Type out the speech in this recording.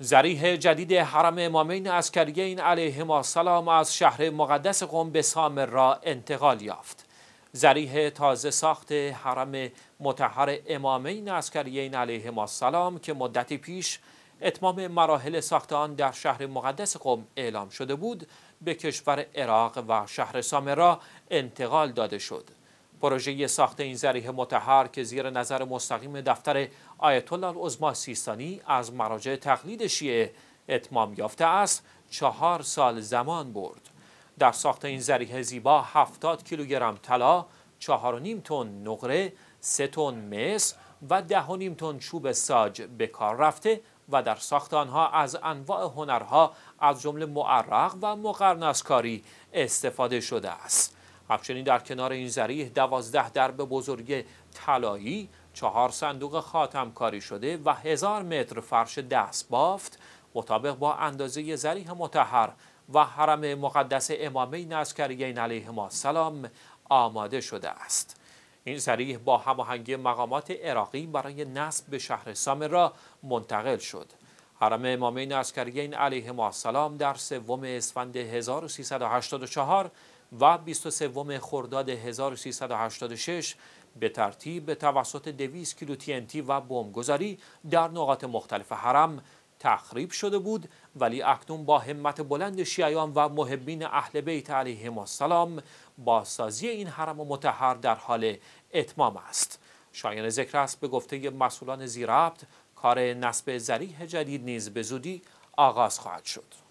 زریح جدید حرم امامین عسکریین علیهما السلام از شهر مقدس قم به سامرا انتقال یافت. زریح تازه ساخت حرم متحر امامین عسکریین علیهما السلام که مدتی پیش اتمام مراحل ساخت آن در شهر مقدس قم اعلام شده بود به کشور عراق و شهر سامرا انتقال داده شد. پروژه ساخت این ذریح متحر که زیر نظر مستقیم دفتر آیت الله العظما سیستانی از مراجع تقلید شیعه اتمام یافته است چهار سال زمان برد در ساخت این ذریح زیبا 70 کیلوگرم طلا، 4.5 تن نقره، 3 تن مس و 10.5 تن چوب ساج به کار رفته و در ساخت آنها از انواع هنرها از جمله معرق و مقرنسکاری استفاده شده است. همچنین در کنار این زریح دوازده درب بزرگ طلایی چهار صندوق خاتم کاری شده و هزار متر فرش دست بافت مطابق با اندازه زریح متحر و حرم مقدس امامین عسکریین علیهما السلام آماده شده است. این زریح با هماهنگی مقامات عراقی برای نصب به شهر سامرا منتقل شد. حرم امامین عسکریین علیهما السلام در سوم اسفند 1384 و 23 خرداد 1386 به ترتیب توسط 200 کیلو TNT و بمبگذاری در نقاط مختلف حرم تخریب شده بود. ولی اکنون با همت بلند شیعیان و محبین اهل بیت علیهم السلام بازسازی این حرم متحر در حال اتمام است. شایان ذکر است به گفته مسئولان زیرابط کار نصب زریح جدید نیز به زودی آغاز خواهد شد.